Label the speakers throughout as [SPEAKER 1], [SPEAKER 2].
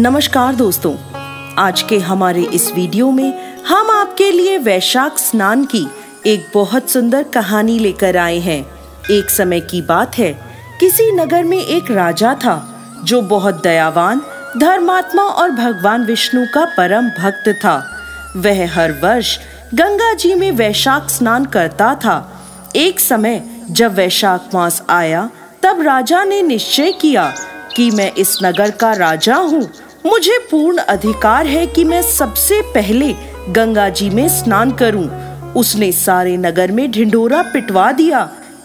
[SPEAKER 1] नमस्कार दोस्तों, आज के हमारे इस वीडियो में हम आपके लिए वैशाख स्नान की एक बहुत सुंदर कहानी लेकर आए हैं। एक समय की बात है, किसी नगर में एक राजा था, जो बहुत दयावान, धर्मात्मा और भगवान विष्णु का परम भक्त था। वह हर वर्ष गंगा जी में वैशाख स्नान करता था। एक समय जब वैशाख मास आया, तब राजा ने निश्चय किया कि मैं इस नगर का राजा हूँ मुझे पूर्ण अधिकार है कि मैं सबसे पहले गंगा जी में स्नान करूँ। उसने सारे नगर में ढिंडोरा पिटवा दिया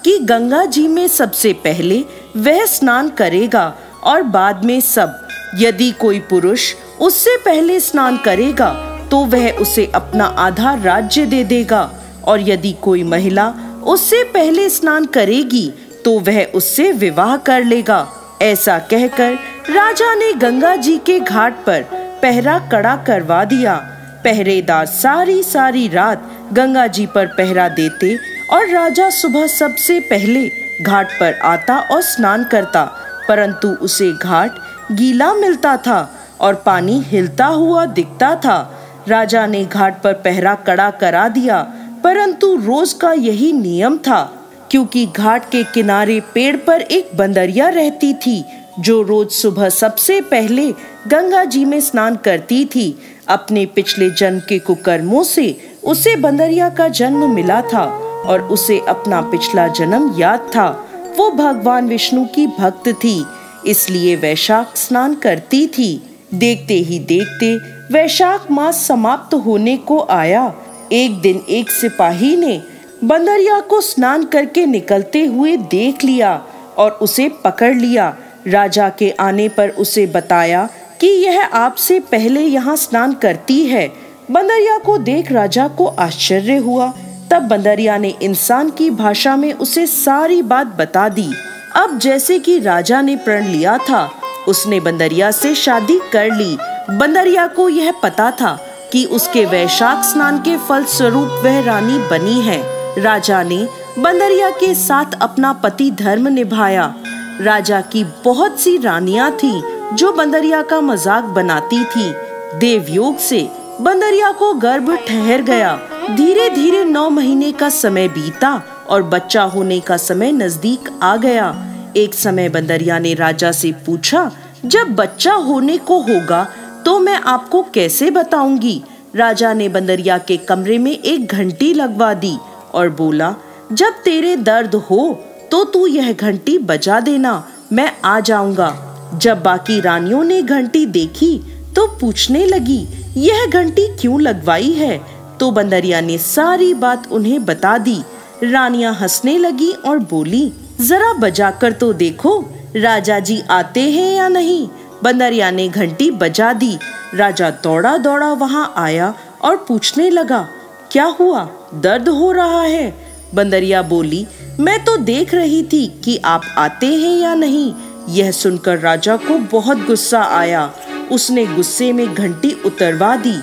[SPEAKER 1] कि गंगा जी में सबसे पहले वह स्नान करेगा और बाद में सब। यदि कोई पुरुष उससे पहले स्नान करेगा तो वह उसे अपना आधा राज्य दे देगा। और यदि कोई महिला उससे पहले स्नान करेगी तो वह उससे विवाह कर लेगा। ऐसा कहकर राजा ने गंगा जी के घाट पर पहरा कड़ा करवा दिया। पहरेदार सारी सारी रात गंगा जी पर पहरा देते और राजा सुबह सबसे पहले घाट पर आता और स्नान करता, परंतु उसे घाट गीला मिलता था और पानी हिलता हुआ दिखता था। राजा ने घाट पर पहरा कड़ा करा दिया, परंतु रोज का यही नियम था, क्योंकि घाट के किनारे पेड़ पर एक बंदरिया रहती थी जो रोज सुबह सबसे पहले गंगा जी में स्नान करती थी, अपने पिछले जन्म के कुकर्मों से उसे बंदरिया का जन्म मिला था और उसे अपना पिछला जन्म याद था। वो भगवान विष्णु की भक्त थी, इसलिए वैशाख स्नान करती थी। देखते ही देखते वैशाख मास समाप्त होने को आया। एक दिन एक सिपाही ने बंदरिया को स्नान करके निकलते हुए देख लिया और उसे पकड़ लिया। राजा के आने पर उसे बताया कि यह आपसे पहले यहाँ स्नान करती है। बंदरिया को देख राजा को आश्चर्य हुआ। तब बंदरिया ने इंसान की भाषा में उसे सारी बात बता दी। अब जैसे कि राजा ने प्रण लिया था, उसने बंदरिया से शादी कर ली। बंदरिया को यह पता था कि उसके वैशाख स्नान के फल स्वरूप वह रानी बनी है। राजा ने बंदरिया के साथ अपना पति धर्म निभाया। राजा की बहुत सी रानियाँ थी जो बंदरिया का मज़ाक बनाती थी। देवयोग से बंदरिया को गर्भ ठहर गया। धीरे धीरे नौ महीने का समय बीता और बच्चा होने का समय नज़दीक आ गया। एक समय बंदरिया ने राजा से पूछा, जब बच्चा होने को होगा तो मैं आपको कैसे बताऊँगी? राजा ने बंदरिया के कमरे में एक घंटी लगवा दी और बोला, जब तेरे दर्द हो तो तू यह घंटी बजा देना, मैं आ जाऊँगा। जब बाकी रानियों ने घंटी देखी तो पूछने लगी, यह घंटी क्यों लगवाई है? तो बंदरिया ने सारी बात उन्हें बता दी। रानियाँ हंसने लगी और बोली, जरा बजा कर तो देखो, राजा जी आते हैं या नहीं? बंदरिया ने घंटी बजा दी। राजा दौड़ा दौड़ा वहाँ आया और पूछने लगा, क्या हुआ? दर्द हो रहा है? बंदरिया बोली, मैं तो देख रही थी कि आप आते हैं या नहीं। यह सुनकर राजा को बहुत गुस्सा आया। उसने गुस्से में घंटी उतरवा दी।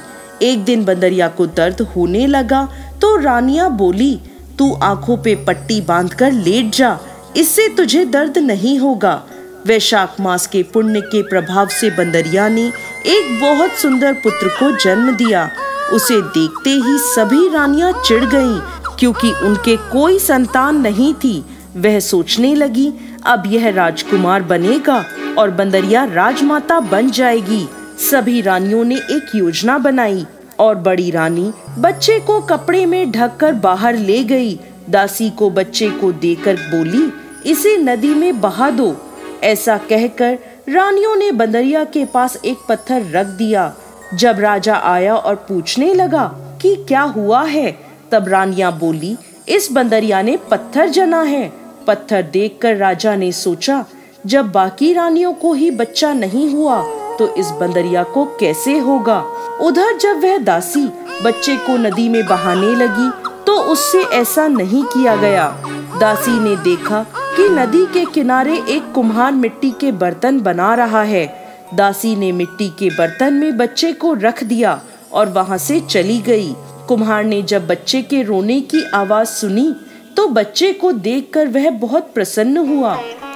[SPEAKER 1] एक दिन बंदरिया को दर्द होने लगा तो रानिया बोली, तू आँखों पे पट्टी बांधकर लेट जा, इससे तुझे दर्द नहीं होगा। वैशाख मास के पुण्य के प्रभाव से बंदरिया ने एक बहुत सुंदर पुत्र को जन्म दिया। उसे देखते ही सभी रानियाँ चिढ़ गईं। क्योंकि उनके कोई संतान नहीं थी। वह सोचने लगी, अब यह राजकुमार बनेगा और बंदरिया राजमाता बन जाएगी। सभी रानियों ने एक योजना बनाई और बड़ी रानी बच्चे को कपड़े में ढककर बाहर ले गई। दासी को बच्चे को देकर बोली, इसे नदी में बहा दो। ऐसा कहकर रानियों ने बंदरिया के पास एक पत्थर रख दिया। जब राजा आया और पूछने लगा कि क्या हुआ है तब रानिया बोली, इस बंदरिया ने पत्थर जना है। पत्थर देखकर राजा ने सोचा, जब बाकी रानियों को ही बच्चा नहीं हुआ तो इस बंदरिया को कैसे होगा? उधर जब वह दासी बच्चे को नदी में बहाने लगी तो उससे ऐसा नहीं किया गया। दासी ने देखा कि नदी के किनारे एक कुम्हार मिट्टी के बर्तन बना रहा है। दासी ने मिट्टी के बर्तन में बच्चे को रख दिया और वहाँ से चली गई। कुम्हार ने जब बच्चे के रोने की आवाज़ सुनी तो बच्चे को देखकर वह बहुत प्रसन्न हुआ,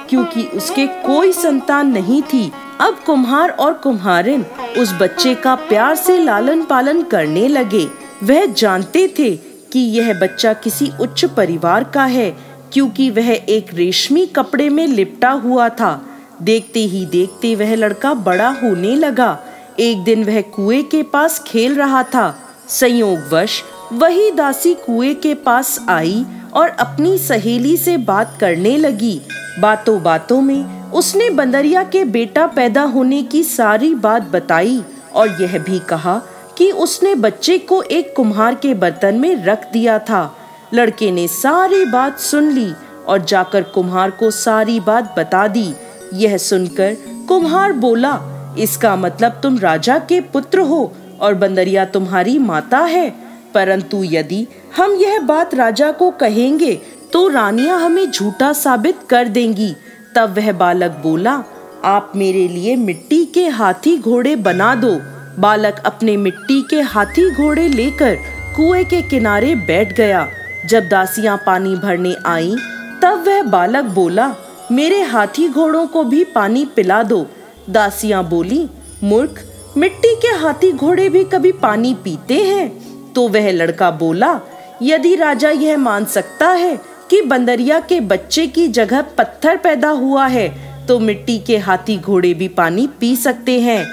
[SPEAKER 1] क्योंकि उसके कोई संतान नहीं थी। अब कुम्हार और कुम्हारिन उस बच्चे का प्यार से लालन पालन करने लगे। वह जानते थे कि यह बच्चा किसी उच्च परिवार का है, क्योंकि वह एक रेशमी कपड़े में लिपटा हुआ था। देखते ही देखते वह लड़का बड़ा होने लगा। एक दिन वह कुएँ के पास खेल रहा था। संयोगवश वही दासी कुएँ के पास आई और अपनी सहेली से बात करने लगी। बातों बातों में उसने बंदरिया के बेटा पैदा होने की सारी बात बताई और यह भी कहा कि उसने बच्चे को एक कुम्हार के बर्तन में रख दिया था। लड़के ने सारी बात सुन ली और जाकर कुम्हार को सारी बात बता दी। यह सुनकर कुम्हार बोला, इसका मतलब तुम राजा के पुत्र हो और बंदरिया तुम्हारी माता है। परंतु यदि हम यह बात राजा को कहेंगे तो रानियाँ हमें झूठा साबित कर देंगी। तब वह बालक बोला आप मेरे लिए मिट्टी के हाथी घोड़े बना दो। बालक अपने मिट्टी के हाथी घोड़े लेकर कुएँ के किनारे बैठ गया। जब दासियाँ पानी भरने आईं, तब वह बालक बोला मेरे हाथी घोड़ों को भी पानी पिला दो। दासियाँ बोली मूर्ख मिट्टी के हाथी घोड़े भी कभी पानी पीते हैं? तो वह लड़का बोला, यदि राजा यह मान सकता है कि बंदरिया के बच्चे की जगह पत्थर पैदा हुआ है तो मिट्टी के हाथी घोड़े भी पानी पी सकते हैं।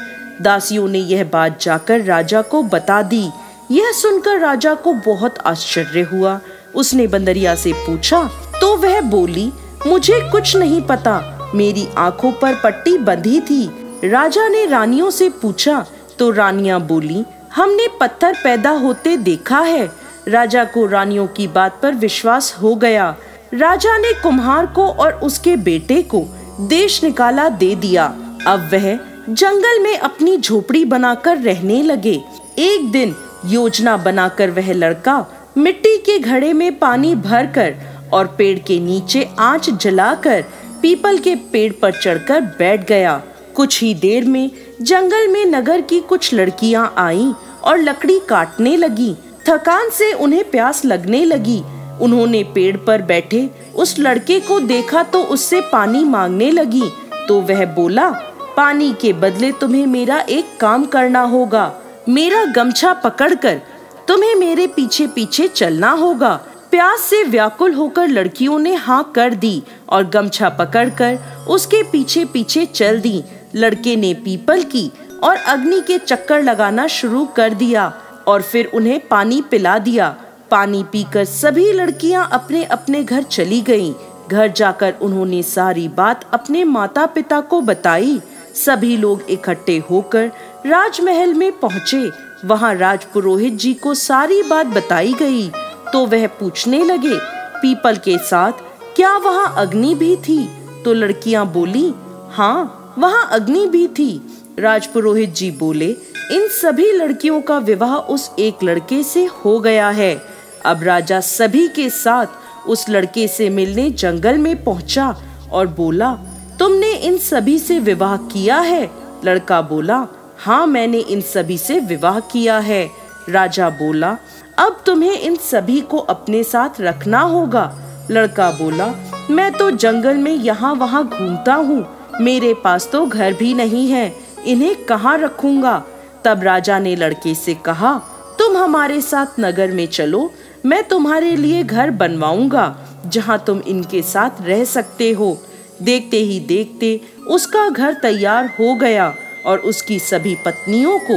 [SPEAKER 1] दासियों ने यह बात जाकर राजा को बता दी। यह सुनकर राजा को बहुत आश्चर्य हुआ। उसने बंदरिया से पूछा तो वह बोली, मुझे कुछ नहीं पता। मेरी आँखों पर पट्टी बंधी थी। राजा ने रानियों से पूछा तो रानियाँ बोली, हमने पत्थर पैदा होते देखा है। राजा को रानियों की बात पर विश्वास हो गया। राजा ने कुम्हार को और उसके बेटे को देश निकाला दे दिया। अब वह जंगल में अपनी झोपड़ी बनाकर रहने लगे। एक दिन योजना बनाकर वह लड़का मिट्टी के घड़े में पानी भरकर और पेड़ के नीचे आँच जलाकर पीपल के पेड़ पर चढ़कर बैठ गया। कुछ ही देर में जंगल में नगर की कुछ लड़कियाँ आईं और लकड़ी काटने लगी। थकान से उन्हें प्यास लगने लगी। उन्होंने पेड़ पर बैठे उस लड़के को देखा तो उससे पानी मांगने लगी। तो वह बोला, पानी के बदले तुम्हें मेरा एक काम करना होगा। मेरा गमछा पकड़कर तुम्हें मेरे पीछे पीछे चलना होगा। प्यास से व्याकुल होकर लड़कियों ने हाँ कर दी और गमछा पकड़कर उसके पीछे पीछे चल दी। लड़के ने पीपल की और अग्नि के चक्कर लगाना शुरू कर दिया और फिर उन्हें पानी पिला दिया। पानी पीकर सभी लड़कियाँ अपने अपने घर चली गईं। घर जाकर उन्होंने सारी बात अपने माता पिता को बताई। सभी लोग इकट्ठे होकर राजमहल में पहुँचे। वहाँ राज पुरोहित जी को सारी बात बताई गई। तो वह पूछने लगे, पीपल के साथ क्या वहाँ अग्नि भी थी? तो लड़कियाँ बोली हाँ वहाँ अग्नि भी थी। राजपुरोहित जी बोले, इन सभी लड़कियों का विवाह उस एक लड़के से हो गया है। अब राजा सभी के साथ उस लड़के से मिलने जंगल में पहुँचा और बोला, तुमने इन सभी से विवाह किया है? लड़का बोला हाँ मैंने इन सभी से विवाह किया है। राजा बोला, अब तुम्हें इन सभी को अपने साथ रखना होगा। लड़का बोला, मैं तो जंगल में यहाँ वहाँ घूमता हूँ मेरे पास तो घर भी नहीं है, इन्हें कहाँ रखूँगा? तब राजा ने लड़के से कहा, तुम हमारे साथ नगर में चलो, मैं तुम्हारे लिए घर बनवाऊँगा, जहाँ तुम इनके साथ रह सकते हो। देखते ही देखते उसका घर तैयार हो गया और उसकी सभी पत्नियों को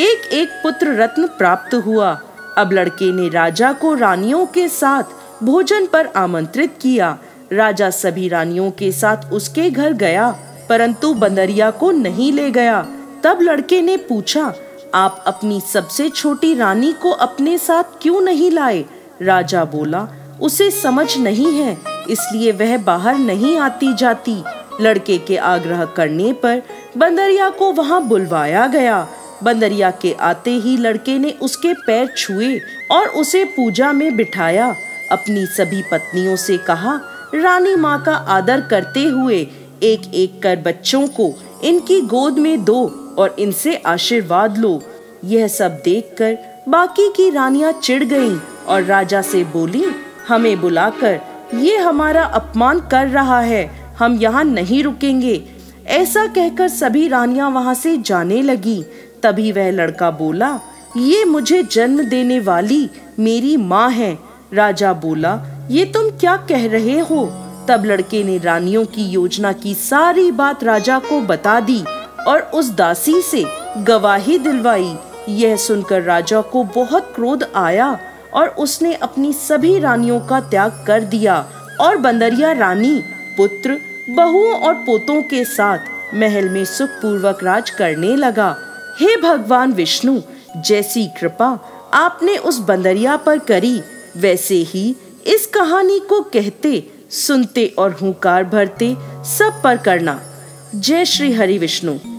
[SPEAKER 1] एक एक पुत्र रत्न प्राप्त हुआ। अब लड़के ने राजा को रानियों के साथ भोजन पर आमंत्रित किया। राजा सभी रानियों के साथ उसके घर गया, परंतु बंदरिया को नहीं ले गया। तब लड़के ने पूछा, आप अपनी सबसे छोटी रानी को अपने साथ क्यों नहीं लाए? राजा बोला, उसे समझ नहीं है, इसलिए वह बाहर नहीं आती जाती। लड़के के आग्रह करने पर बंदरिया को वहाँ बुलवाया गया। बंदरिया के आते ही लड़के ने उसके पैर छुए और उसे पूजा में बिठाया। अपनी सभी पत्नियों से कहा रानी माँ का आदर करते हुए एक एक कर बच्चों को इनकी गोद में दो और इनसे आशीर्वाद लो। यह सब देखकर बाकी की रानियाँ चिढ़ गईं और राजा से बोली, हमें बुलाकर ये हमारा अपमान कर रहा है। हम यहाँ नहीं रुकेंगे। ऐसा कहकर सभी रानियाँ वहाँ से जाने लगी। तभी वह लड़का बोला, ये मुझे जन्म देने वाली मेरी माँ है। राजा बोला, ये तुम क्या कह रहे हो? तब लड़के ने रानियों की योजना की सारी बात राजा को बता दी और उस दासी से गवाही दिलवाई। यह सुनकर राजा को बहुत क्रोध आया और उसने अपनी सभी रानियों का त्याग कर दिया और बंदरिया रानी, पुत्र बहुओं और पोतों के साथ महल में सुख पूर्वक राज करने लगा। हे भगवान विष्णु, जैसी कृपा आपने उस बंदरिया पर करी, वैसे ही इस कहानी को कहते, सुनते और हुंकार भरते सब पर करना। जय श्री हरि विष्णु।